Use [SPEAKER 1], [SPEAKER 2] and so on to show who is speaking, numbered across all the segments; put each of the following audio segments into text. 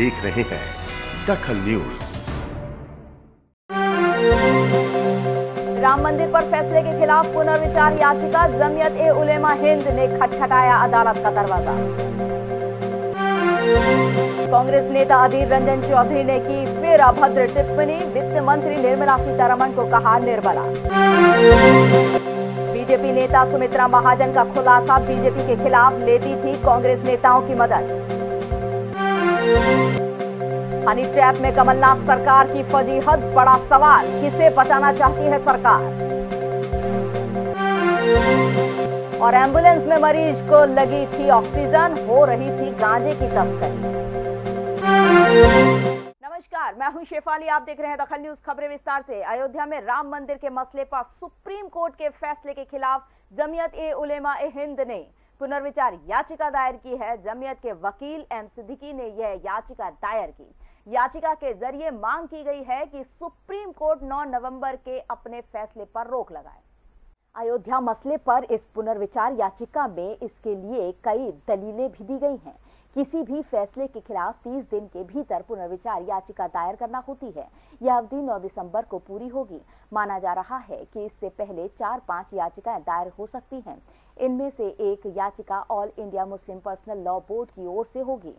[SPEAKER 1] देख रहे हैं दखल न्यूज़।
[SPEAKER 2] राम मंदिर पर फैसले के खिलाफ पुनर्विचार याचिका, जमियत ए उलेमा हिंद ने खटखटाया अदालत का दरवाज़ा। कांग्रेस नेता अधीर रंजन चौधरी ने की फिर अभद्र टिप्पणी, वित्त मंत्री निर्मला सीतारमण को कहा निर्बला। बीजेपी नेता सुमित्रा महाजन का खुलासा, बीजेपी के खिलाफ लेती थी कांग्रेस नेताओं की मदद। हनी ट्रैप में कमलनाथ सरकार की फजीहत, बड़ा सवाल। किसे बचाना चाहती है सरकार? और एंबुलेंस में मरीज़ को लगी थी ऑक्सीजन, हो रही थी गांजे की तस्करी। नमस्कार, मैं हूँ शेफाली। आप देख रहे हैं दखल न्यूज़ खबरें विस्तार से। अयोध्या में राम मंदिर के मसले पर सुप्रीम कोर्ट के फैसले के खिलाफ जमीयत ए उलेमा ए हिंद ने पुनर्विचार याचिका दायर की है। जमीयत के वकील एम सिद्दीकी ने यह याचिका दायर की। याचिका के ज़रिए मांग की गई है कि सुप्रीम कोर्ट 9 नवंबर के अपने फैसले पर रोक लगाए। अयोध्या मसले पर इस पुनर्विचार याचिका में इसके लिए कई दलीलें भी दी गई हैं। किसी भी फैसले के खिलाफ 30 दिन के भीतर पुनर्विचार याचिका दायर करना होती है। यह अवधि 9 दिसंबर को पूरी होगी। माना जा रहा है कि इससे पहले चार पाँच याचिकाएँ दायर हो सकती हैं। इनमें से एक याचिका all India Muslim personal law board की ओर से होगी।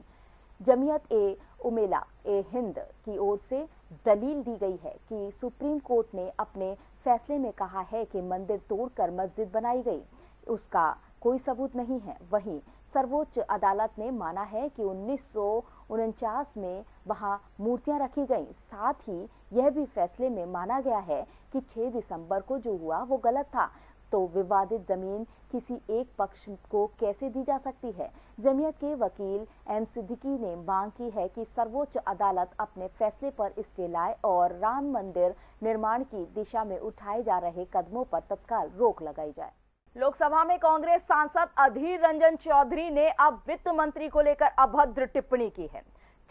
[SPEAKER 2] जमियत ए उमेला ए हिंद की ओर से दलील दी गई है कि सुप्रीम कोर्ट ने अपने फैसले में कहा है कि मंदिर तोड़कर मस्जिद बनाई गई। उसका कोई सबूत नहीं है। वहीं सर्वोच्च अदालत ने माना है कि उन्नीस सौ उनचास में वहाँ मूर्तियाँ रखी गईं। साथ ही यह भी फैसले में माना गया है कि 6 दिसंबर को जो हुआ वो गलत था। तो विवादित ज़मीन किसी एक पक्ष को कैसे दी जा सकती है? जमीयत के वकील एम सिद्दीकी ने मांग की है कि सर्वोच्च अदालत अपने फैसले पर स्टे लाए और राम मंदिर निर्माण की दिशा में उठाए जा रहे कदमों पर तत्काल रोक लगाई जाए। लोकसभा में कांग्रेस सांसद अधीर रंजन चौधरी ने अब वित्त मंत्री को लेकर अभद्र टिप्पणी की है।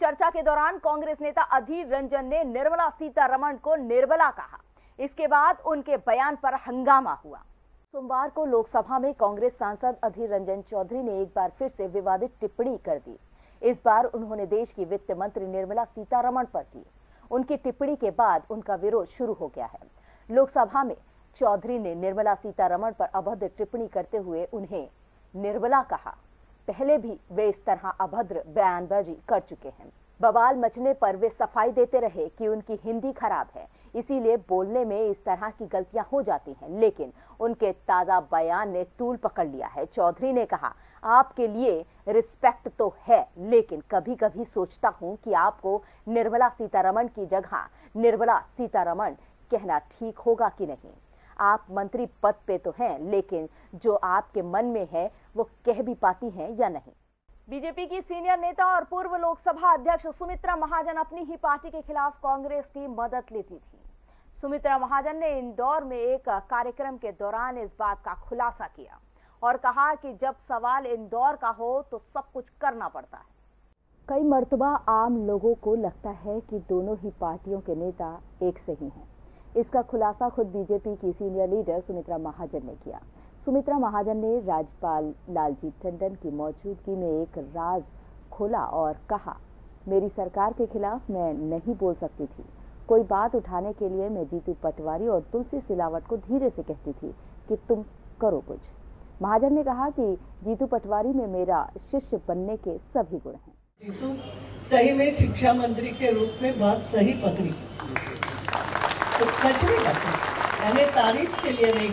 [SPEAKER 2] चर्चा के दौरान कांग्रेस नेता अधीर रंजन ने निर्मला सीतारमण को निर्बला कहा। इसके बाद उनके बयान पर हंगामा हुआ। सोमवार को लोकसभा में कांग्रेस सांसद अधीर रंजन चौधरी ने एक बार फिर से विवादित टिप्पणी कर दी। इस बार उन्होंने देश की वित्त मंत्री निर्मला सीतारमण पर की। उनकी टिप्पणी के बाद उनका विरोध शुरू हो गया है। लोकसभा में चौधरी ने निर्मला सीतारमण पर अभद्र टिप्पणी करते हुए उन्हें निर्मला कहा। पहले भी वे इस तरह अभद्र बयानबाजी कर चुके हैं। बवाल मचने पर वे सफ़ाई देते रहे कि उनकी हिंदी खराब है। इसीलिए बोलने में इस तरह की गलतियाँ हो जाती हैं, लेकिन उनके ताज़ा बयान ने तूल पकड़ लिया है। चौधरी ने कहा, आपके लिए रिस्पेक्ट तो है, लेकिन कभी कभी सोचता हूँ कि आपको निर्मला सीतारमण की जगह निर्मला सीतारमण कहना ठीक होगा कि नहीं। आप मंत्री पद पे तो हैं, लेकिन जो आपके मन में है, वो कह भी पाती हैं या नहीं? बीजेपी की सीनियर नेता और पूर्व लोकसभा अध्यक्ष सुमित्रा महाजन अपनी ही पार्टी के खिलाफ कांग्रेस की मदद लेती थी। सुमित्रा महाजन ने इंदौर में एक कार्यक्रम के दौरान इस बात का खुलासा किया और कहा कि जब सवाल इंदौर का हो तो सब कुछ करना पड़ता है। कई मर्तबा आम लोगों को लगता है कि दोनों ही पार्टियों के नेता एक से ही हैं। इसका खुलासा खुद बीजेपी की सीनियर लीडर सुमित्रा महाजन ने किया। सुमित्रा महाजन ने राज्यपाल लालजी टंडन की मौजूदगी में एक राज खोला और कहा, मेरी सरकार के खिलाफ मैं नहीं बोल सकती थी। कोई बात उठाने के लिए मैं जीतू पटवारी और तुलसी सिलावट को धीरे से कहती थी कि तुम करो कुछ। महाजन ने कहा कि जीतू पटवारी में मेरा शिष्य बनने के सभी गुण हैं।
[SPEAKER 3] जीतू, सही में शिक्षा मंत्री के रूप में बहुत सही पकड़ी। तो सच तारीफ़ के लिए नहीं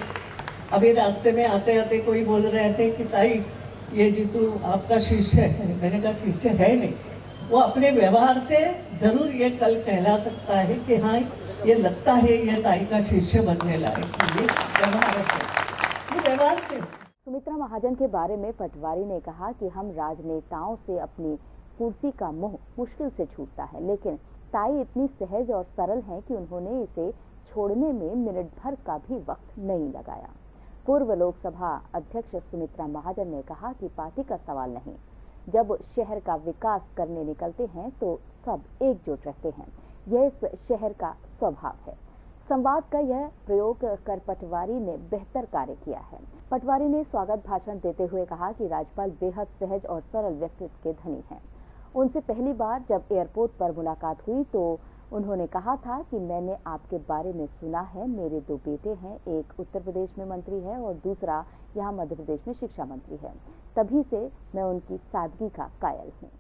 [SPEAKER 3] अभी रास्ते में आते आते कोई बोल रहे थे कि ताई, ये जीतू आपका शिष्य है। मैंने कहा शिष्य है नहीं। वो अपने व्यवहार से ज़रूर ये कल कहला सकता है कि हाँ ये लगता है ये ताई का शिष्य बनने लायक ये व्यवहार से व्यवहार से।
[SPEAKER 2] सुमित्रा महाजन के बारे में पटवारी ने कहा कि हम राजनेताओं से अपनी कुर्सी का मोह मुश्किल से छूटता है, लेकिन ताई इतनी सहज और सरल हैं कि उन्होंने इसे छोड़ने में मिनट भर का भी वक्त नहीं लगाया। पूर्व लोकसभा अध्यक्ष सुमित्रा महाजन ने कहा कि पार्टी का सवाल नहीं। जब शहर का विकास करने निकलते हैं तो सब एकजुट रहते हैं। यह इस शहर का स्वभाव है। संवाद का यह प्रयोग कर पटवारी ने बेहतर कार्य किया है। पटवारी ने स्वागत भाषण देते हुए कहा कि राज्यपाल बेहद सहज और सरल व्यक्तित्व के धनी हैं। उनसे पहली बार जब एयरपोर्ट पर मुलाकात हुई तो उन्होंने कहा था कि मैंने आपके बारे में सुना है। मेरे दो बेटे हैं, एक उत्तर प्रदेश में मंत्री है और दूसरा यहाँ मध्य प्रदेश में शिक्षा मंत्री है। तभी से मैं उनकी सादगी का कायल हूँ।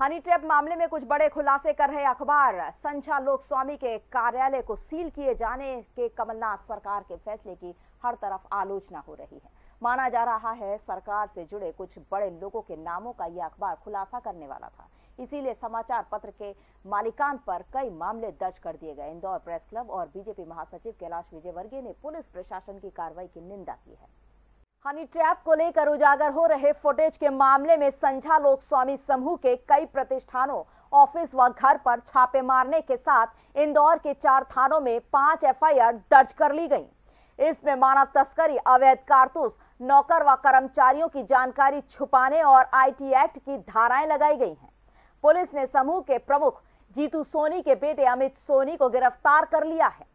[SPEAKER 2] हनी ट्रैप मामले में कुछ बड़े खुलासे कर रहे अखबार। संचा लोक स्वामी के कार्यालय को सील किए जाने के कमलनाथ सरकार के फैसले की हर तरफ़ आलोचना हो रही है। माना जा रहा है सरकार से जुड़े कुछ बड़े लोगों के नामों का यह अखबार खुलासा करने वाला था। इसीलिए समाचार पत्र के मालिकान पर कई मामले दर्ज कर दिए गए। इंदौर प्रेस क्लब और बीजेपी महासचिव कैलाश विजयवर्गीय ने पुलिस प्रशासन की कार्रवाई की निंदा की है। हनी ट्रैप को लेकर उजागर हो रहे फुटेज के मामले में संझा लोक स्वामी समूह के कई प्रतिष्ठानों, ऑफ़िस व घर पर छापे मारने के साथ इंदौर के चार थानों में पाँच एफआईआर दर्ज कर ली गई। इसमें मानव तस्करी, अवैध कारतूस, नौकर व कर्मचारियों की जानकारी छुपाने और आईटी एक्ट की धाराएँ लगाई गई हैं। पुलिस ने समूह के प्रमुख जीतू सोनी के बेटे अमित सोनी को गिरफ़्तार कर लिया है।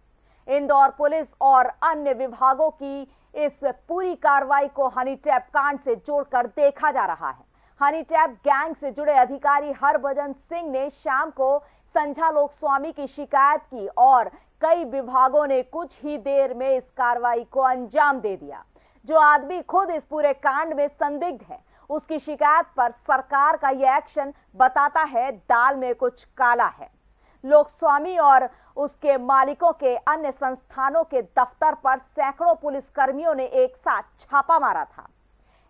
[SPEAKER 2] इंदौर पुलिस और अन्य विभागों की इस पूरी कार्रवाई को हनी ट्रैप कांड से जोड़कर देखा जा रहा है। हनी ट्रैप गैंग से जुड़े अधिकारी हरभजन सिंह ने शाम को संझा लोक स्वामी की शिकायत की और कई विभागों ने कुछ ही देर में इस कार्रवाई को अंजाम दे दिया। जो आदमी खुद इस पूरे कांड में संदिग्ध है उसकी शिकायत पर सरकार का यह एक्शन बताता है, दाल में कुछ काला है। लोक स्वामी और उसके मालिकों के अन्य संस्थानों के दफ्तर पर सैकड़ों पुलिस कर्मियों ने एक साथ छापा मारा था।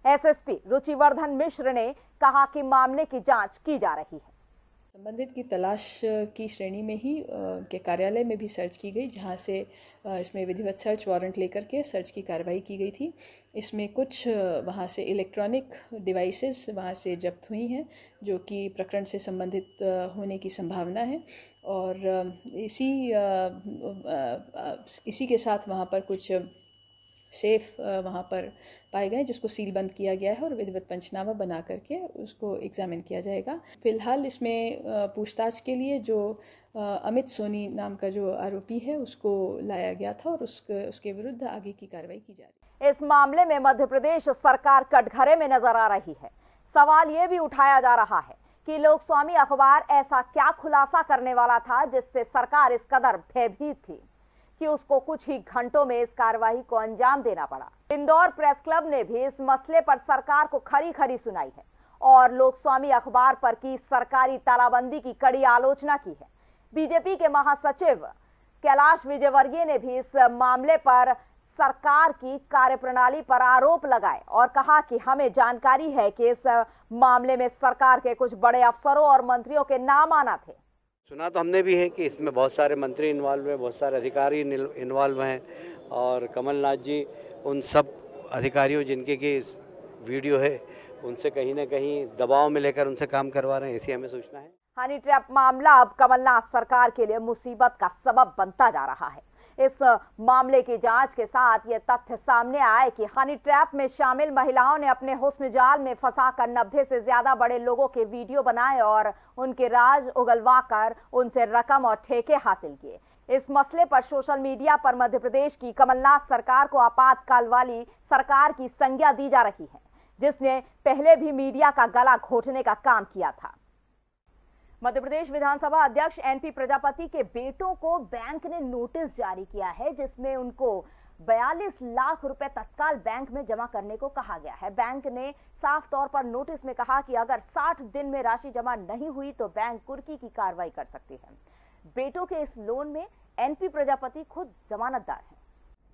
[SPEAKER 2] एसएसपी रुचिवर्धन मिश्र ने कहा कि मामले की जाँच की जा रही है।
[SPEAKER 4] संबंधित की तलाश की श्रेणी में ही के कार्यालय में भी सर्च की गई, जहाँ से इसमें विधिवत सर्च वारंट लेकर के सर्च की कार्रवाई की गई थी। इसमें कुछ वहाँ से इलेक्ट्रॉनिक डिवाइसेस वहाँ से जब्त हुई हैं, जो कि प्रकरण से संबंधित होने की संभावना है। और इसी इसी के साथ वहाँ पर कुछ सेफ़ वहाँ पर पाए गए, जिसको सील बंद किया गया है और विधिवत पंचनामा बना करके उसको एग्जामिन किया जाएगा। फ़िलहाल इसमें पूछताछ के लिए जो अमित सोनी नाम का जो आरोपी है, उसको लाया गया था और उसके उसके विरुद्ध आगे की कार्रवाई की जा रही
[SPEAKER 2] है। इस मामले में मध्य प्रदेश सरकार कटघरे में नज़र आ रही है। सवाल ये भी उठाया जा रहा है कि लोक स्वामी अखबार ऐसा क्या खुलासा करने वाला था जिससे सरकार इस कदर भयभीत थी? कि उसको कुछ ही घंटों में इस कार्रवाई को अंजाम देना पड़ा। इंदौर प्रेस क्लब ने भी इस मसले पर सरकार को खरी खरी सुनाई है और लोक स्वामी अखबार पर की सरकारी तालाबंदी की कड़ी आलोचना की है। बीजेपी के महासचिव कैलाश विजयवर्गीय ने भी इस मामले पर सरकार की कार्यप्रणाली पर आरोप लगाए और कहा कि हमें जानकारी है कि इस मामले में सरकार के कुछ बड़े अफसरों और मंत्रियों के नाम आना थे।
[SPEAKER 5] सुना तो हमने भी है कि इसमें बहुत सारे मंत्री इन्वॉल्व हैं, बहुत सारे अधिकारी इन्वॉल्व हैं और कमलनाथ जी, उन सब अधिकारियों जिनके की वीडियो है, उनसे कहीं ना कहीं दबाव में लेकर उनसे काम करवा रहे हैं ऐसी हमें सूचना है।
[SPEAKER 2] हनी ट्रैप मामला अब कमलनाथ सरकार के लिए मुसीबत का सबब बनता जा रहा है। इस मामले की जाँच के साथ ये तथ्य सामने आए कि हनी ट्रैप में शामिल महिलाओं ने अपने हुस्न जाल में फंसा कर नब्बे से ज़्यादा बड़े लोगों के वीडियो बनाए और उनके राज उगलवा कर उनसे रकम और ठेके हासिल किए। इस मसले पर सोशल मीडिया पर मध्य प्रदेश की कमलनाथ सरकार को आपातकाल वाली सरकार की संज्ञा दी जा रही है, जिसने पहले भी मीडिया का गला घोटने का काम किया था। मध्य प्रदेश विधानसभा अध्यक्ष एनपी प्रजापति के बेटों को बैंक ने नोटिस जारी किया है, जिसमें उनको 42 लाख रुपए तत्काल बैंक में जमा करने को कहा गया है। बैंक ने साफ़ तौर पर नोटिस में कहा कि अगर 60 दिन में राशि जमा नहीं हुई तो बैंक कुर्की की कार्रवाई कर सकती है। बेटों के इस लोन में एनपी प्रजापति खुद जमानतदार है।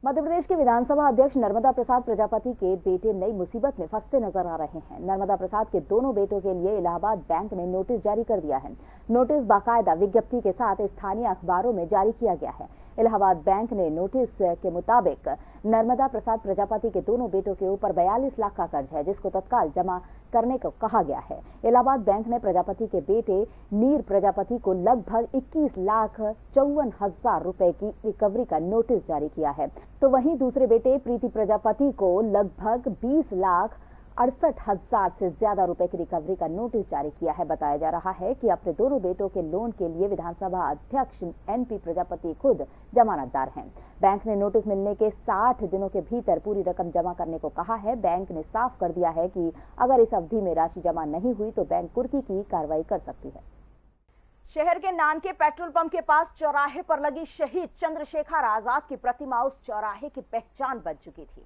[SPEAKER 2] मध्य प्रदेश के विधानसभा अध्यक्ष नर्मदा प्रसाद प्रजापति के बेटे नई मुसीबत में फंसते नज़र आ रहे हैं। नर्मदा प्रसाद के दोनों बेटों के लिए इलाहाबाद बैंक ने नोटिस जारी कर दिया है। नोटिस बाकायदा विज्ञप्ति के साथ स्थानीय अखबारों में जारी किया गया है। इलाहाबाद बैंक ने नोटिस के मुताबिक नर्मदा प्रसाद प्रजापति के दोनों बेटों के ऊपर बयालीस लाख का कर्ज है, जिसको तत्काल जमा करने को कहा गया है। इलाहाबाद बैंक ने प्रजापति के बेटे नीर प्रजापति को लगभग 21 लाख चौवन हज़ार रुपए की रिकवरी का नोटिस जारी किया है। तो वहीं दूसरे बेटे प्रीति प्रजापति को लगभग 20 लाख अड़सठ हज़ार से ज़्यादा रुपए की रिकवरी का नोटिस जारी किया है। बताया जा रहा है कि अपने दोनों बेटों के लोन के लिए विधानसभा अध्यक्ष एनपी प्रजापति खुद जमानतदार हैं। बैंक ने नोटिस मिलने के 60 दिनों के भीतर पूरी रकम जमा करने को कहा है। बैंक ने साफ़ कर दिया है कि अगर इस अवधि में राशि जमा नहीं हुई तो बैंक कुर्की की कार्रवाई कर सकती है। शहर के नान के पेट्रोल पंप के पास चौराहे पर लगी शहीद चंद्रशेखर आज़ाद की प्रतिमा उस चौराहे की पहचान बन चुकी थी।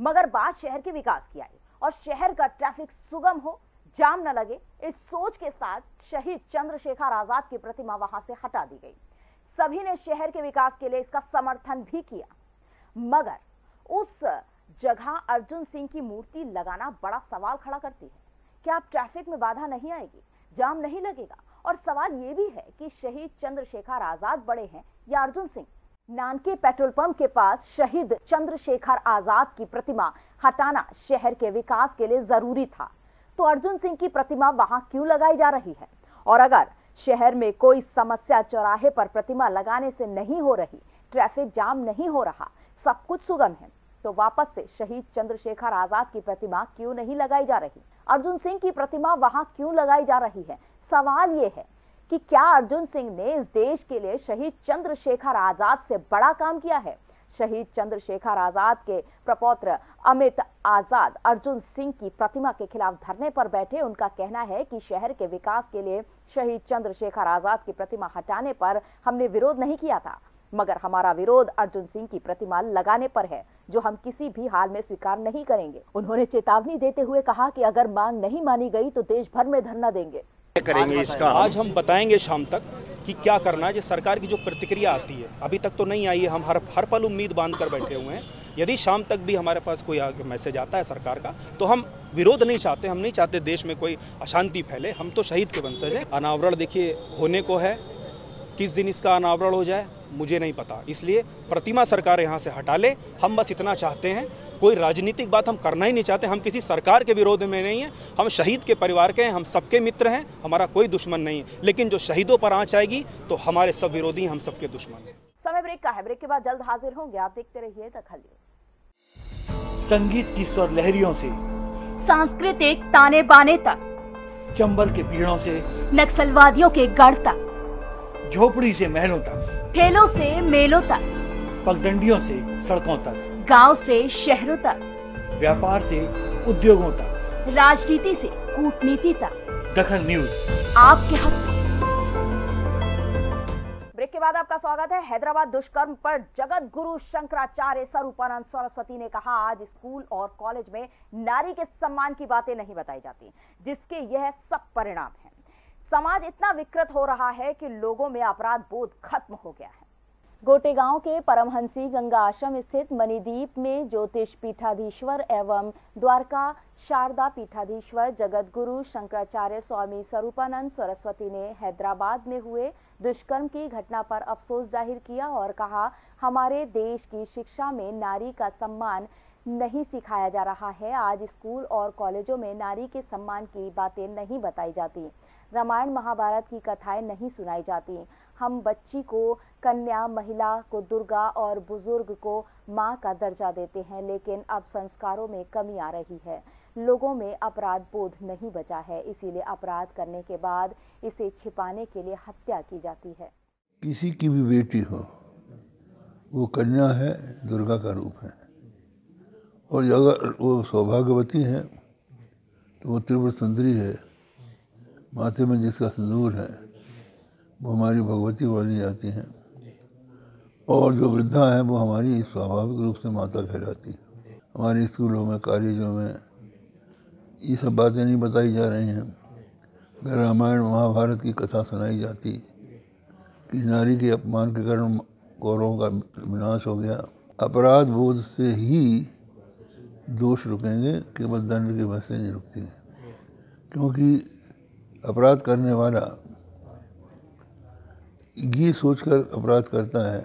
[SPEAKER 2] मगर बात शहर के विकास की आई। और शहर का ट्रैफ़िक सुगम हो, जाम न लगे, इस सोच के साथ शहीद चंद्रशेखर आज़ाद की प्रतिमा वहाँ से हटा दी गई। सभी ने शहर के विकास के लिए इसका समर्थन भी किया। मगर उस जगह अर्जुन सिंह की मूर्ति लगाना बड़ा सवाल खड़ा करती है। क्या आप ट्रैफ़िक में बाधा नहीं आएगी? जाम नहीं लगेगा? और सवाल ये भी है कि शहीद चंद्रशेखर आज़ाद बड़े हैं या अर्जुन सिंह? नानके पेट्रोल पंप के पास शहीद चंद्रशेखर आज़ाद की प्रतिमा हटाना शहर के विकास के लिए ज़रूरी था। तो अर्जुन सिंह की प्रतिमा वहाँ क्यों लगाई जा रही है? और अगर शहर में कोई समस्या चौराहे पर प्रतिमा लगाने से नहीं हो रही, ट्रैफ़िक जाम नहीं हो रहा, सब कुछ सुगम है तो वापस से शहीद चंद्रशेखर आज़ाद की प्रतिमा क्यों नहीं लगाई जा रही? अर्जुन सिंह की प्रतिमा वहाँ क्यों लगाई जा रही है? सवाल ये है कि क्या अर्जुन सिंह ने इस देश के लिए शहीद चंद्रशेखर आज़ाद से बड़ा काम किया है? शहीद चंद्रशेखर आज़ाद के प्रपौत्र अमित आज़ाद अर्जुन सिंह की प्रतिमा के खिलाफ धरने पर बैठे उनका कहना है कि शहर के विकास के लिए शहीद चंद्रशेखर आज़ाद की प्रतिमा हटाने पर हमने विरोध नहीं किया था। मगर हमारा विरोध अर्जुन सिंह की प्रतिमा लगाने पर है, जो हम किसी भी हाल में स्वीकार नहीं करेंगे। उन्होंने चेतावनी देते हुए कहा कि अगर मांग नहीं मानी गई तो देश भर में धरना देंगे।
[SPEAKER 6] करेंगे इसका
[SPEAKER 7] आज हम बताएँगे शाम तक कि क्या करना है जो सरकार की जो प्रतिक्रिया आती है। अभी तक तो नहीं आई है हम हर हर पल उम्मीद बाँध कर बैठे हुए हैं। यदि शाम तक भी हमारे पास कोई मैसेज आता है सरकार का तो हम विरोध नहीं चाहते हम नहीं चाहते देश में कोई अशांति फैले। हम तो शहीद के वंशज हैं। अनावरण देखिए होने को है। किस दिन इसका अनावरण हो जाए? मुझे नहीं पता। इसलिए प्रतिमा सरकार यहाँ से हटा ले। हम बस इतना चाहते हैं कोई राजनीतिक बात हम करना ही नहीं चाहते। हम किसी सरकार के विरोध में नहीं है। हम शहीद के परिवार के हैं हम सबके मित्र हैं हमारा कोई दुश्मन नहीं है। लेकिन जो शहीदों पर आँच आएगी तो हमारे सब विरोधी हम सबके दुश्मन हैं।
[SPEAKER 2] समय ब्रेक का है। ब्रेक के बाद जल्द हाजिर होंगे। आप देखते रहिए दखल न्यूज़।
[SPEAKER 8] संगीत की स्वर लहरियों से
[SPEAKER 9] सांस्कृतिक ताने बाने तक।
[SPEAKER 8] चंबल के पीड़ों से
[SPEAKER 9] नक्सलवादियों के गढ़ तक।
[SPEAKER 8] झोपड़ी से महलों तक।
[SPEAKER 9] ठेलों से मेलों तक
[SPEAKER 8] पगडंडियों से सड़कों तक
[SPEAKER 9] गाँव से शहरों तक
[SPEAKER 8] व्यापार से उद्योगों तक।
[SPEAKER 9] राजनीति से कूटनीति तक।
[SPEAKER 8] दखन न्यूज़।
[SPEAKER 9] आपके हक।
[SPEAKER 2] ब्रेक के बाद आपका स्वागत है हैदराबाद दुष्कर्म पर। जगत गुरु शंकराचार्य स्वरूपानंद सरस्वती ने कहा आज स्कूल और कॉलेज में नारी के सम्मान की बातें नहीं बताई जाती जिसके यह सब परिणाम है। समाज इतना विकृत हो रहा है कि लोगों में अपराध बोध खत्म हो गया है। गोटेगांव के परमहंसी गंगा आश्रम स्थित मणिदीप में ज्योतिष पीठाधीश्वर एवं द्वारका शारदा पीठाधीश्वर जगत गुरु शंकराचार्य स्वामी स्वरूपानंद सरस्वती ने हैदराबाद में हुए दुष्कर्म की घटना पर अफसोस ज़ाहिर किया और कहा, हमारे देश की शिक्षा में नारी का सम्मान नहीं सिखाया जा रहा है। आज स्कूल और कॉलेजों में नारी के सम्मान की बातें नहीं बताई जाती। रामायण महाभारत की कथाएँ नहीं सुनाई जाती। हम बच्ची को, कन्या, महिला को, दुर्गा और बुज़ुर्ग को माँ का दर्जा देते हैं, लेकिन अब संस्कारों में कमी आ रही है। लोगों में अपराध बोध नहीं बचा है, इसीलिए अपराध करने के बाद इसे छिपाने के लिए हत्या की जाती है।
[SPEAKER 10] किसी की भी बेटी हो, वो कन्या है, दुर्गा का रूप है। और अगर वो सौभाग्यवती है तो वो त्रिपुर सुंदरी है माथे में जिसका सिंदूर है, वो हमारी भगवती मानी जाती हैं। और जो वृद्धा हैं, वो हमारी स्वाभाविक रूप से माता कहलाती है। हमारे स्कूलों में, कॉलेजों में ये सब बातें नहीं बताई जा रही हैं। अगर रामायण, महाभारत की कथा सुनाई जाती, कि नारी के अपमान के कारण कौरवों का विनाश हो गया। अपराध बोध से ही दोष रुकेंगे, केवल दंड के वजह से नहीं रुकती क्योंकि अपराध करने वाला ये सोचकर अपराध करता है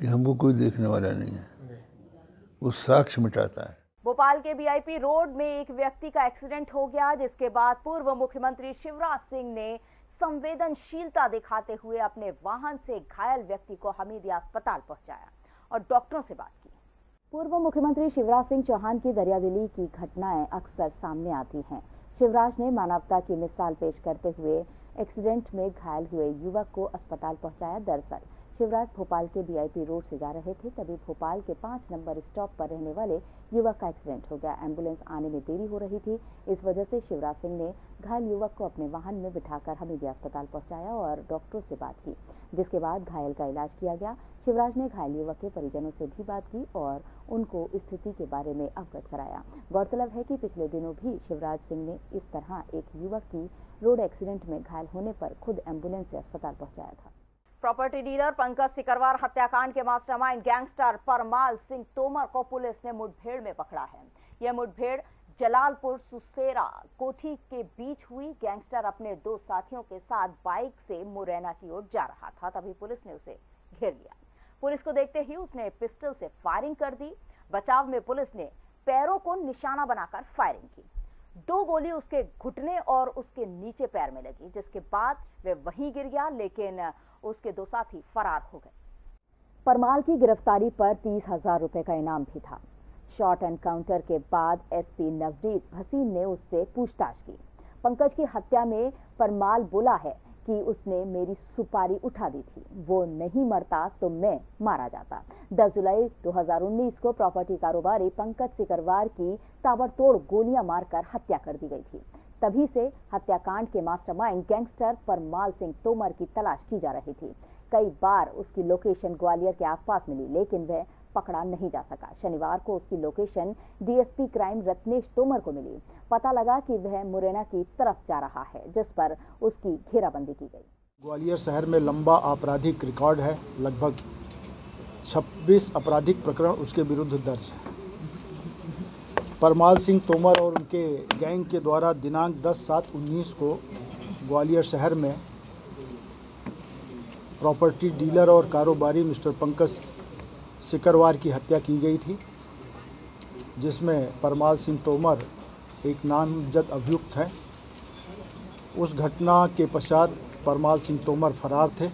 [SPEAKER 10] कि हमको कोई देखने वाला नहीं है। वो साक्ष्य मिटाता है।
[SPEAKER 2] भोपाल के बीआईपी रोड में एक व्यक्ति का एक्सीडेंट हो गया, जिसके बाद पूर्व मुख्यमंत्री शिवराज सिंह ने संवेदनशीलता दिखाते हुए अपने वाहन से घायल व्यक्ति को हमीदिया अस्पताल पहुँचाया और डॉक्टरों से बात की। पूर्व मुख्यमंत्री शिवराज सिंह चौहान की दरियादिली की घटनाएँ अक्सर सामने आती हैं। शिवराज ने मानवता की मिसाल पेश करते हुए एक्सीडेंट में घायल हुए युवक को अस्पताल पहुँचाया दरअसल। शिवराज भोपाल के बीआईपी रोड से जा रहे थे, तभी भोपाल के पाँच नंबर स्टॉप पर रहने वाले युवक का एक्सीडेंट हो गया। एंबुलेंस आने में देरी हो रही थी, इस वजह से शिवराज सिंह ने घायल युवक को अपने वाहन में बिठाकर हमीदिया अस्पताल पहुँचाया और डॉक्टरों से बात की, जिसके बाद घायल का इलाज किया गया। शिवराज ने घायल युवक के परिजनों से भी बात की और उनको स्थिति के बारे में अवगत कराया। गौरतलब है कि पिछले दिनों भी शिवराज सिंह ने इस तरह एक युवक की रोड एक्सीडेंट में घायल होने पर खुद एंबुलेंस से अस्पताल पहुँचाया था। प्रॉपर्टी डीलर पंकज सिकरवार हत्याकांड के मास्टरमाइंड गैंगस्टर परमाल सिंह तोमर को पुलिस ने मुठभेड़ में पकड़ा है। यह मुठभेड़ जलालपुर सुसेरा कोठी के बीच हुई गैंगस्टर अपने दो साथियों के साथ बाइक से मुरैना की ओर जा रहा था, तभी पुलिस ने उसे घेर लिया। पुलिस को देखते ही उसने पिस्टल से फायरिंग कर दी। बचाव में पुलिस ने पैरों को निशाना बनाकर फायरिंग की। दो गोली उसके घुटने और उसके नीचे पैर में लगी, जिसके बाद वे वहीं गिर गया, लेकिन उसके दो साथी फरार हो गए। परमाल की गिरफ्तारी पर तीस हज़ार रुपए का इनाम भी था। शॉर्ट एनकाउंटर के बाद एसपी नवनीत भसीन ने उससे पूछताछ की। पंकज की हत्या में परमाल बोला है कि उसने मेरी सुपारी उठा दी थी। वो नहीं मरता तो मैं मारा जाता। 10 जुलाई 2019 को प्रॉपर्टी कारोबारी पंकज सिकरवार की ताबड़तोड़ गोलियाँ मारकर हत्या कर दी गई थी। तभी से हत्याकांड के मास्टरमाइंड गैंगस्टर परमाल सिंह तोमर की तलाश की जा रही थी। कई बार उसकी लोकेशन ग्वालियर के आसपास मिली, लेकिन वह पकड़ा नहीं जा सका। शनिवार को उसकी location DSP crime Ratnesh Tomar को मिली। पता लगा कि वह मुरैना की तरफ़ जा रहा है, जिस पर उसकी घेराबंदी की गई।
[SPEAKER 6] ग्वालियर शहर में लंबा आपराधिक रिकॉर्ड है। लगभग 26 आपराधिक प्रकरण उसके विरुद्ध दर्ज है। परमाल सिंह तोमर और उनके गैंग के द्वारा दिनांक 10 सात उन्नीस को ग्वालियर शहर में प्रॉपर्टी डीलर और कारोबारी मिस्टर पंकज सिकरवार की हत्या की गई थी, जिसमें परमाल सिंह तोमर एक नामजद अभियुक्त है। उस घटना के पश्चात परमाल सिंह तोमर फरार थे,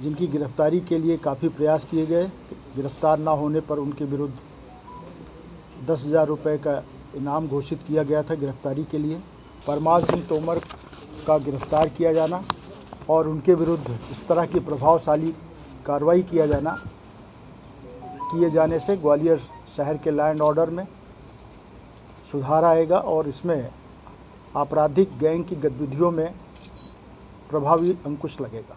[SPEAKER 6] जिनकी गिरफ्तारी के लिए काफ़ी प्रयास किए गए। गिरफ़्तार ना होने पर उनके विरुद्ध दस हज़ार रुपये का इनाम घोषित किया गया था गिरफ्तारी के लिए। परमाल सिंह तोमर का गिरफ़्तार किया जाना और उनके विरुद्ध इस तरह की प्रभावशाली कार्रवाई किया जाना, किए जाने से ग्वालियर शहर के लैंड ऑर्डर में सुधार आएगा और इसमें आपराधिक गैंग की गतिविधियों में प्रभावी अंकुश लगेगा।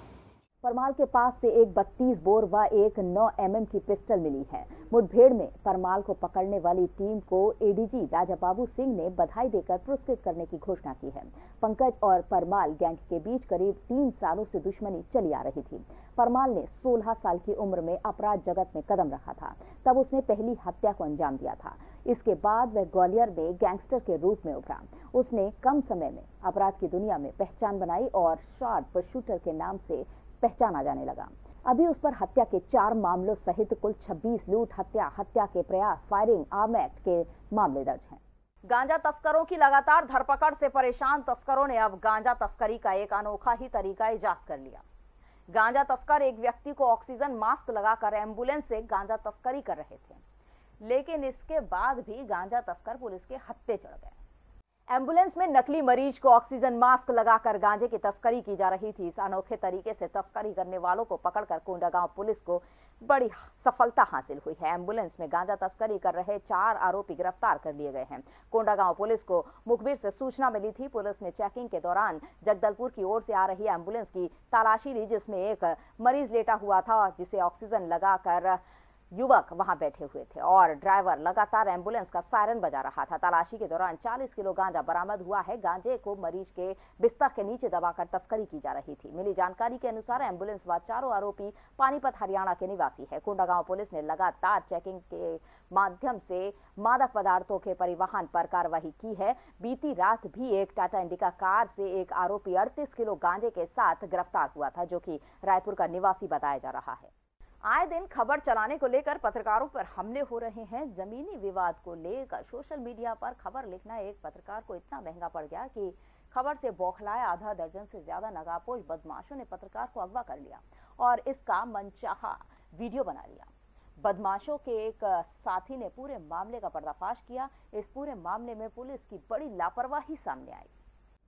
[SPEAKER 2] परमाल के पास से एक 32 बोर व एक 9 एमएम की पिस्टल मिली है। मुठभेड़ में परमाल को पकड़ने वाली टीम को एडीजी राजा बाबू सिंह ने बधाई देकर पुरस्कृत करने की घोषणा की है। पंकज और परमाल गैंग के बीच करीब तीन सालों से दुश्मनी चली आ रही थी। परमाल ने 16 साल की उम्र में अपराध जगत में कदम रखा था। तब उसने पहली हत्या को अंजाम दिया था। इसके बाद वह ग्वालियर में गैंगस्टर के रूप में उभरा। उसने कम समय में अपराध की दुनिया में पहचान बनाई और शॉर्ट शूटर के नाम से पहचाना जाने लगा। अभी उस पर हत्या के चार मामलों सहित कुल 26 लूट, हत्या हत्या के प्रयास फायरिंग आर्म एक्ट के मामले दर्ज हैं। गांजा तस्करों की लगातार धरपकड़ से परेशान तस्करों ने अब गांजा तस्करी का एक अनोखा ही तरीका इजाद कर लिया। गांजा तस्कर एक व्यक्ति को ऑक्सीजन मास्क लगाकर एंबुलेंस से गांजा तस्करी कर रहे थे। लेकिन इसके बाद भी गांजा तस्कर पुलिस के हत्ते चढ़ गए। एंबुलेंस में नकली मरीज़ को ऑक्सीजन मास्क लगाकर गांजे की तस्करी की जा रही थी। इस अनोखे तरीके से तस्करी करने वालों को पकड़कर कोंडागांव पुलिस को बड़ी सफलता हासिल हुई है। एंबुलेंस में गांजा तस्करी कर रहे चार आरोपी गिरफ़्तार कर लिए गए हैं। कोंडागांव पुलिस को मुखबिर से सूचना मिली थी। पुलिस ने चेकिंग के दौरान जगदलपुर की ओर से आ रही एंबुलेंस की तलाशी ली, जिसमें एक मरीज़ लेटा हुआ था, जिसे ऑक्सीजन लगाकर युवक वहाँ बैठे हुए थे और ड्राइवर लगातार एंबुलेंस का सायरन बजा रहा था। तलाशी के दौरान 40 किलो गांजा बरामद हुआ है। गांजे को मरीज़ के बिस्तर के नीचे दबाकर तस्करी की जा रही थी। मिली जानकारी के अनुसार एंबुलेंस व चारों आरोपी पानीपत, हरियाणा के निवासी है। कोंडागांव पुलिस ने लगातार चेकिंग के माध्यम से मादक पदार्थों के परिवहन पर कार्रवाई की है। बीती रात भी एक टाटा इंडिका कार से एक आरोपी अड़तीस किलो गांजे के साथ गिरफ़्तार हुआ था, जो की रायपुर का निवासी बताया जा रहा है। आए दिन खबर चलाने को लेकर पत्रकारों पर हमले हो रहे हैं। जमीनी विवाद को लेकर सोशल मीडिया पर खबर लिखना एक पत्रकार को इतना महँगा पड़ गया कि खबर से बौखलाए आधा दर्जन से ज़्यादा नगापोश बदमाशों ने पत्रकार को अगवा कर लिया और इसका मनचाहा वीडियो बना लिया। बदमाशों के एक साथी ने पूरे मामले का पर्दाफाश किया। इस पूरे मामले में पुलिस की बड़ी लापरवाही सामने आई।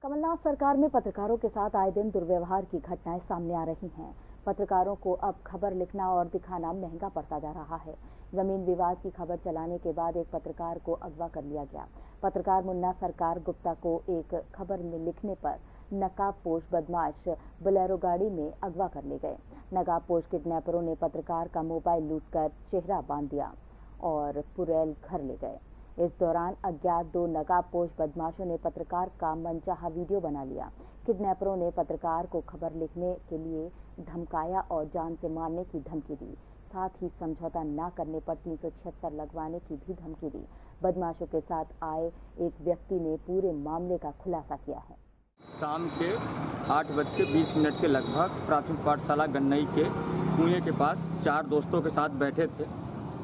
[SPEAKER 2] कमलनाथ सरकार में पत्रकारों के साथ आए दिन दुर्व्यवहार की घटनाएँ सामने आ रही हैं। पत्रकारों को अब खबर लिखना और दिखाना महँगा पड़ता जा रहा है। ज़मीन विवाद की खबर चलाने के बाद एक पत्रकार को अगवा कर लिया गया। पत्रकार मुन्ना सरकार गुप्ता को एक खबर में लिखने पर नकाबपोश बदमाश बोलेरो गाड़ी में अगवा कर ले गए। नकाबपोश किडनैपरों ने पत्रकार का मोबाइल लूटकर चेहरा बाँध दिया और पुरैल घर ले गए। इस दौरान अज्ञात दो नकाबपोश बदमाशों ने पत्रकार का मनचाहा वीडियो बना लिया। किडनैपरों ने पत्रकार को खबर लिखने के लिए धमकाया और जान से मारने की धमकी दी। साथ ही समझौता न करने पर तीन लगवाने की भी धमकी दी। बदमाशों के साथ आए एक व्यक्ति ने पूरे मामले का खुलासा किया है।
[SPEAKER 11] शाम के आठ बज के बीस मिनट के लगभग प्राथमिक पाठशाला गन्नई के कुएँ के पास चार दोस्तों के साथ बैठे थे।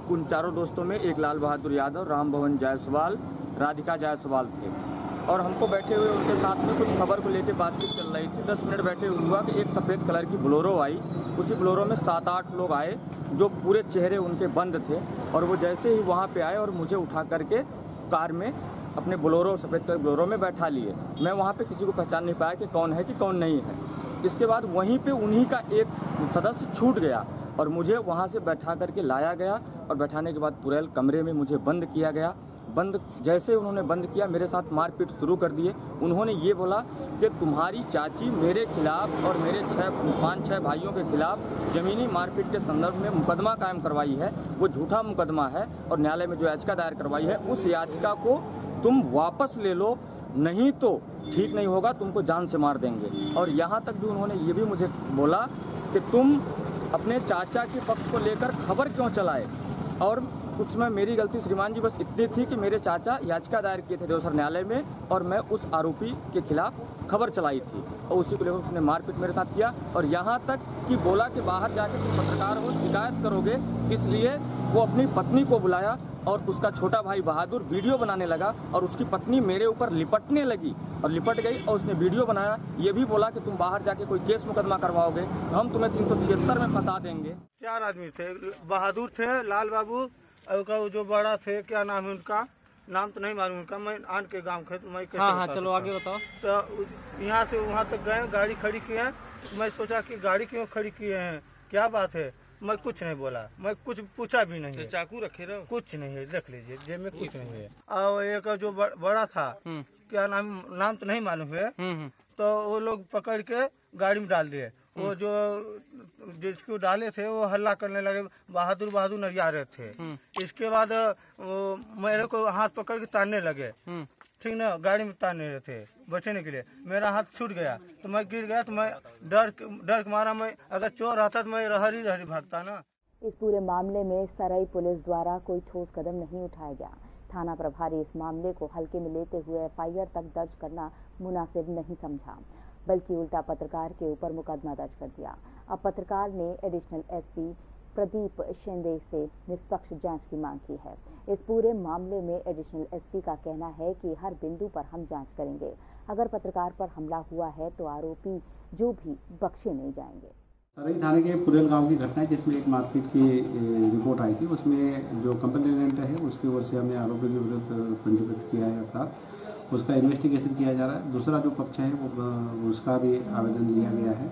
[SPEAKER 11] उन चारों दोस्तों में एक लाल बहादुर यादव, राम भवन जायसवाल, राधिका जायसवाल थे। और हमको बैठे हुए उनके साथ में कुछ खबर को लेकर बातचीत चल रही थी। दस मिनट बैठे हुआ कि एक सफ़ेद कलर की बोलोरो आई। उसी बोलोरो में सात आठ लोग आए, जो पूरे चेहरे उनके बंद थे और वो जैसे ही वहाँ पे आए और मुझे उठा करके कार में अपने बोलोरो, सफ़ेद कलर बोलोरो में बैठा लिए। मैं वहाँ पे किसी को पहचान नहीं पाया कि कौन है कि कौन नहीं है। इसके बाद वहीं पे उन्हीं का एक सदस्य छूट गया और मुझे वहाँ से बैठा करके लाया गया और बैठाने के बाद पुरैल कमरे में मुझे बंद किया गया। बंद, जैसे उन्होंने बंद किया, मेरे साथ मारपीट शुरू कर दिए। उन्होंने ये बोला कि तुम्हारी चाची मेरे खिलाफ और मेरे छः पाँच छः भाइयों के खिलाफ ज़मीनी मारपीट के संदर्भ में मुकदमा कायम करवाई है। वो झूठा मुकदमा है और न्यायालय में जो याचिका दायर करवाई है, उस याचिका को तुम वापस ले लो, नहीं तो ठीक नहीं होगा, तुमको जान से मार देंगे। और यहाँ तक भी उन्होंने ये भी मुझे बोला कि तुम अपने चाचा के पक्ष को लेकर खबर क्यों चलाए? और उसमें मेरी गलती श्रीमान जी बस इतनी थी कि मेरे चाचा याचिका दायर किए थे देवसर न्यायालय में और मैं उस आरोपी के खिलाफ खबर चलाई थी और उसी को लेकर उसने मारपीट मेरे साथ किया और यहाँ तक कि बोला कि बाहर जाकर तुम पत्रकार हो, शिकायत करोगे, इसलिए वो अपनी पत्नी को बुलाया और उसका छोटा भाई बहादुर वीडियो बनाने लगा और उसकी पत्नी मेरे ऊपर लिपटने लगी और लिपट गई और उसने वीडियो बनाया। ये भी बोला कि तुम बाहर जाके कोई केस मुकदमा करवाओगे तो हम तुम्हें तीन सौ छिहत्तर में फंसा देंगे।
[SPEAKER 12] चार आदमी थे, बहादुर थे, लाल बाबू और जो बड़ा थे क्या नाम है उनका? नाम तो नहीं मालूम उनका मैं आन के गाँव खे मैं
[SPEAKER 13] हाँ हाँ चलो आगे बताओ।
[SPEAKER 12] तो यहाँ से वहाँ तक गए गाड़ी खड़ी किए मैं सोचा कि गाड़ी क्यों खड़ी किए हैं? क्या बात है? मैं कुछ नहीं बोला मैं कुछ पूछा भी नहीं है।
[SPEAKER 13] चाकू रखे रहो।
[SPEAKER 12] कुछ नहीं है देख लीजिए जेब में कुछ नहीं है। और एक जो बड़ा था क्या नाम नाम तो नहीं मालूम है। तो वो लोग पकड़ के गाड़ी में डाल दिए। वो जो जिसको डाले थे वो हल्ला करने लगे। बहादुर बहादुर नरिया रहे थे इसके बाद वो मेरे को हाथ पकड़ के तारने लगे। ठीक ना? गाड़ी में तारने रहे थे बैठने के लिए। मेरा हाथ छूट गया। तो मैं गिर गया तो मैं डर डर के मारा। मैं अगर चोर आता तो मैं रहरी रहरी भागता ना।
[SPEAKER 2] इस पूरे मामले में सराई पुलिस द्वारा कोई ठोस कदम नहीं उठाया गया। थाना प्रभारी इस मामले को हल्के में लेते हुए एफआईआर तक दर्ज करना मुनासिब नहीं समझा। बल्कि उल्टा पत्रकार के ऊपर मुकदमा दर्ज कर दिया। अब पत्रकार ने एडिशनल एसपी प्रदीप शिंदे से निष्पक्ष जाँच की मांग की है। इस पूरे मामले में एडिशनल एसपी का कहना है कि हर बिंदु पर हम जाँच करेंगे। अगर पत्रकार पर हमला हुआ है तो आरोपी जो भी बख्शे नहीं जाएँगे।
[SPEAKER 14] सरई थाने के पुरेल गाँव की घटना है, जिसमें एक मारपीट की रिपोर्ट आई थी। उसमें जो कंप्लेनेंट है, उसकी ओर से हमने आरोपी के विरुद्ध पंजीकृत किया है अपराध। उसका इन्वेस्टिगेशन किया जा रहा है। दूसरा जो पक्ष है, वो उसका भी आवेदन लिया गया है।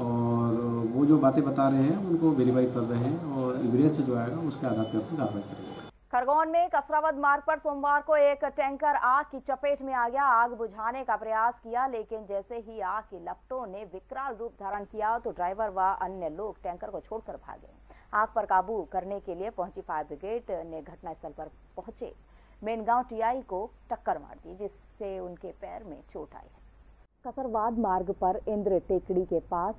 [SPEAKER 14] और वो जो बातें बता रहे हैं, उनको वेरीफाई कर रहे हैं और एविडेंस जो आएगा, उसके आधार पर अपनी कार्रवाई करेंगे।
[SPEAKER 2] खरगोन में कसरावद मार्ग पर सोमवार को एक टैंकर आग की चपेट में आ गया। आग बुझाने का प्रयास किया, लेकिन जैसे ही आग की लपटों ने विकराल रूप धारण किया तो ड्राइवर व अन्य लोग टैंकर को छोड़कर भागे। आग पर काबू करने के लिए पहुँची फायर ब्रिगेड ने घटनास्थल पर पहुँचे। मेनगांव टीआई को टक्कर मार दी, जिससे उनके पैर में चोट आई है। कसरवाद मार्ग पर इंद्र टेकड़ी के पास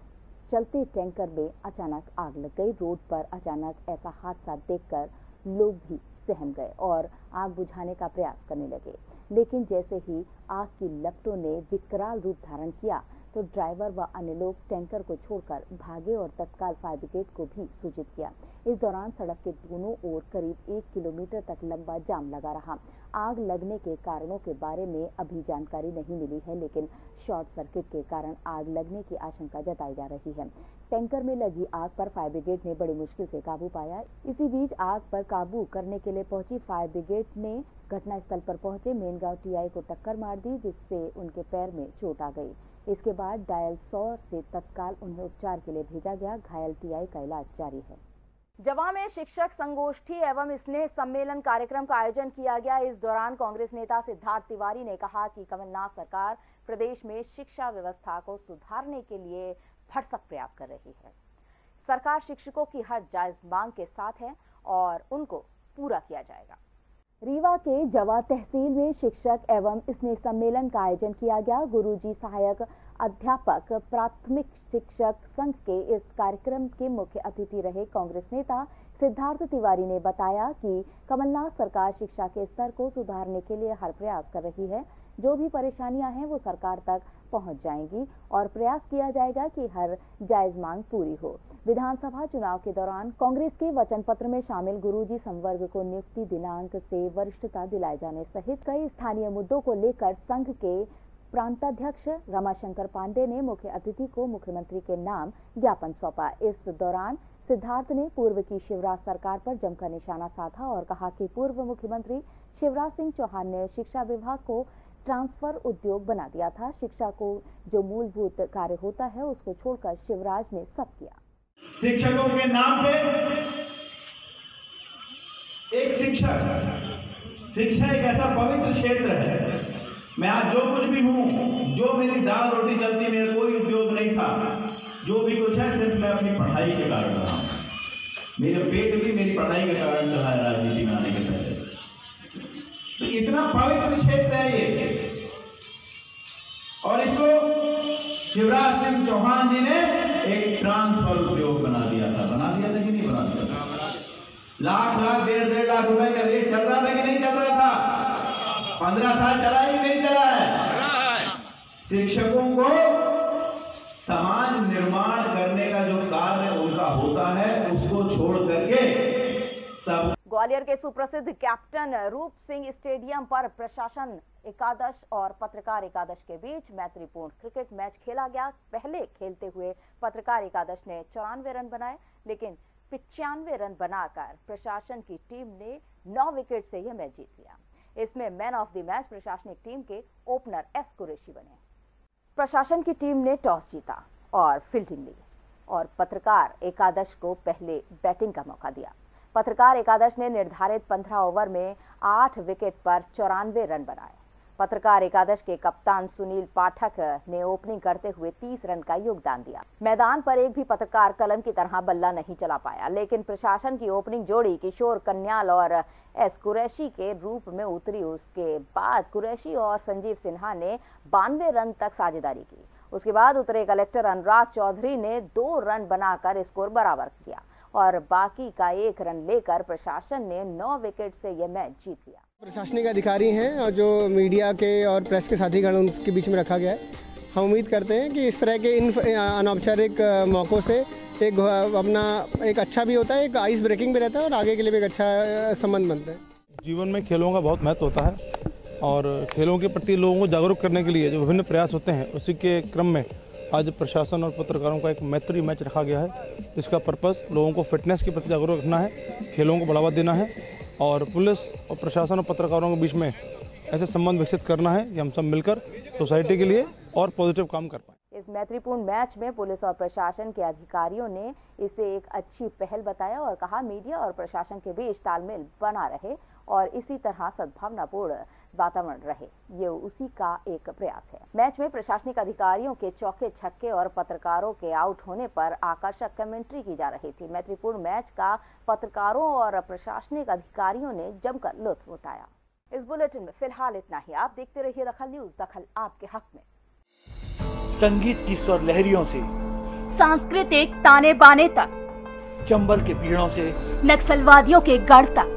[SPEAKER 2] चलते टैंकर में अचानक आग लग गई। रोड पर अचानक ऐसा हादसा देखकर लोग भी सहम गए और आग बुझाने का प्रयास करने लगे। लेकिन जैसे ही आग की लपटों ने विकराल रूप धारण किया तो ड्राइवर व अन्य लोग टैंकर को छोड़कर भागे और तत्काल फायर ब्रिगेड को भी सूचित किया। इस दौरान सड़क के दोनों ओर करीब एक किलोमीटर तक लंबा जाम लगा रहा। आग लगने के कारणों के बारे में अभी जानकारी नहीं मिली है, लेकिन शॉर्ट सर्किट के कारण आग लगने की आशंका जताई जा रही है। टैंकर में लगी आग पर फायर ब्रिगेड ने बड़ी मुश्किल से काबू पाया। इसी बीच आग पर काबू करने के लिए पहुँची फायर ब्रिगेड ने घटनास्थल पर पहुँचे मेन गाँव टीआई को टक्कर मार दी, जिससे उनके पैर में चोट आ गई। इसके बाद डायल सौ से तत्काल उन्हें उपचार के लिए भेजा गया। घायल टीआई का इलाज जारी है। जवा में शिक्षक संगोष्ठी एवं स्नेह सम्मेलन कार्यक्रम का आयोजन किया गया। इस दौरान कांग्रेस नेता सिद्धार्थ तिवारी ने कहा कि कमलनाथ सरकार प्रदेश में शिक्षा व्यवस्था को सुधारने के लिए भरसक प्रयास कर रही है। सरकार शिक्षकों की हर जायज़ मांग के साथ है और उनको पूरा किया जाएगा। रीवा के जवा तहसील में शिक्षक एवं स्नेह सम्मेलन का आयोजन किया गया। गुरुजी सहायक अध्यापक, प्राथमिक शिक्षक संघ के इस कार्यक्रम के मुख्य अतिथि रहे कांग्रेस नेता सिद्धार्थ तिवारी ने बताया कि कमलनाथ सरकार शिक्षा के स्तर को सुधारने के लिए हर प्रयास कर रही है। जो भी परेशानियाँ हैं, वो सरकार तक पहुँच जाएँगी और प्रयास किया जाएगा कि हर जायज़ मांग पूरी हो। विधानसभा चुनाव के दौरान कांग्रेस के वचन पत्र में शामिल गुरुजी संवर्ग को नियुक्ति दिनांक से वरिष्ठता दिलाए जाने सहित कई स्थानीय मुद्दों को लेकर संघ के प्रांताध्यक्ष रमाशंकर पांडे ने मुख्य अतिथि को मुख्यमंत्री के नाम ज्ञापन सौंपा। इस दौरान सिद्धार्थ ने पूर्व की शिवराज सरकार पर जमकर निशाना साधा और कहा कि पूर्व मुख्यमंत्री शिवराज सिंह चौहान ने शिक्षा विभाग को ट्रांसफ़र उद्योग बना दिया था। शिक्षा को जो मूलभूत कार्य होता है, उसको छोड़कर शिवराज ने सब किया।
[SPEAKER 13] शिक्षकों के नाम पे एक शिक्षक। शिक्षा एक ऐसा पवित्र क्षेत्र है मैं आज जो कुछ भी हूँ, जो मेरी दाल रोटी चलती, मेरा कोई उद्योग नहीं था। जो भी कुछ है, सिर्फ़ मैं अपनी पढ़ाई के कारण रहा हूँ। मेरा पेट भी मेरी पढ़ाई के कारण चला है राजनीति में आने के पहले। तो इतना पवित्र क्षेत्र है ये। और इसको शिवराज सिंह चौहान जी ने एक ट्रांसफ़र उद्योग बना दिया था। बना दिया था कि नहीं बना दिया लाख लाख, डेढ़ डेढ़ लाख रुपए का रेट चल रहा था कि पंद्रह साल चला ही नहीं, चला है। शिक्षकों को समाज निर्माण करने का जो कार्य उनका होता है, उसको छोड़ करके सब
[SPEAKER 2] ग्वालियर के सुप्रसिद्ध कैप्टन रूप सिंह स्टेडियम पर प्रशासन एकादश और पत्रकार एकादश के बीच मैत्रीपूर्ण क्रिकेट मैच खेला गया। पहले खेलते हुए पत्रकार एकादश ने चौरानवे रन बनाए, लेकिन पिचानवे रन बनाकर प्रशासन की टीम ने नौ विकेट से यह मैच जीत लिया। इसमें मैन ऑफ़ द मैच प्रशासनिक टीम के ओपनर एस कुरेशी बने। प्रशासन की टीम ने टॉस जीता और फील्डिंग ली और पत्रकार एकादश को पहले बैटिंग का मौका दिया। पत्रकार एकादश ने निर्धारित 15 ओवर में आठ विकेट पर चौरानवे रन बनाए। पत्रकार एकादश के कप्तान सुनील पाठक ने ओपनिंग करते हुए 30 रन का योगदान दिया। मैदान पर एक भी पत्रकार कलम की तरह बल्ला नहीं चला पाया, लेकिन प्रशासन की ओपनिंग जोड़ी किशोर कन्याल और एस कुरैशी के रूप में उतरी। उसके बाद कुरैशी और संजीव सिन्हा ने बानवे रन तक साझेदारी की। उसके बाद उतरे कलेक्टर अनुराग चौधरी ने दो रन बनाकर स्कोर बराबर किया और बाकी का एक रन लेकर प्रशासन ने नौ विकेट से यह मैच जीत लिया।
[SPEAKER 15] प्रशासनिक अधिकारी हैं और जो मीडिया के और प्रेस के साथीगण उनके बीच में रखा गया है। हम उम्मीद करते हैं कि इस तरह के इन अनौपचारिक मौक़ों से एक अपना एक अच्छा भी होता है, एक आइस ब्रेकिंग भी रहता है और आगे के लिए भी एक अच्छा संबंध बनता है।
[SPEAKER 16] जीवन में खेलों का बहुत महत्व होता है और खेलों के प्रति लोगों को जागरूक करने के लिए जो विभिन्न प्रयास होते हैं, उसी के क्रम में आज प्रशासन और पत्रकारों का एक मैत्री मैच रखा गया है। इसका पर्पज़ लोगों को फिटनेस के प्रति जागरूक रखना है, खेलों को बढ़ावा देना है और पुलिस और प्रशासन और पत्रकारों के बीच में ऐसे संबंध विकसित करना है कि हम सब मिलकर सोसाइटी के लिए और पॉजिटिव काम कर पाए।
[SPEAKER 2] इस मैत्रीपूर्ण मैच में पुलिस और प्रशासन के अधिकारियों ने इसे एक अच्छी पहल बताया और कहा, मीडिया और प्रशासन के बीच तालमेल बना रहे और इसी तरह सद्भावनापूर्ण वातावरण रहे। ये उसी का एक प्रयास है। मैच में प्रशासनिक अधिकारियों के चौके छक्के और पत्रकारों के आउट होने पर आकर्षक कमेंट्री की जा रही थी। मैत्रीपूर्ण मैच का पत्रकारों और प्रशासनिक अधिकारियों ने जमकर लुत्फ उठाया। इस बुलेटिन में फ़िलहाल इतना ही। आप देखते रहिए दखल न्यूज़। दखल आपके हक में।
[SPEAKER 8] संगीत की स्वर लहरियों से
[SPEAKER 9] सांस्कृतिक ताने बाने तक।
[SPEAKER 8] चंबल के पीड़ों से।
[SPEAKER 9] नक्सलवादियों के गढ़ तक।